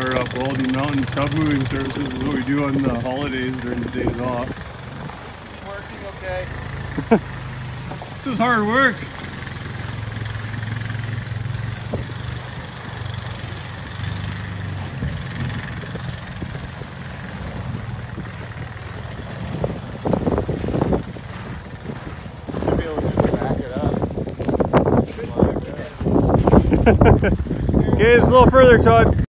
our uh, Baldy Mountain tub moving services. Is what we do on the holidays during the days off. Working okay. This is hard work. Get us. Okay, just a little further, Todd.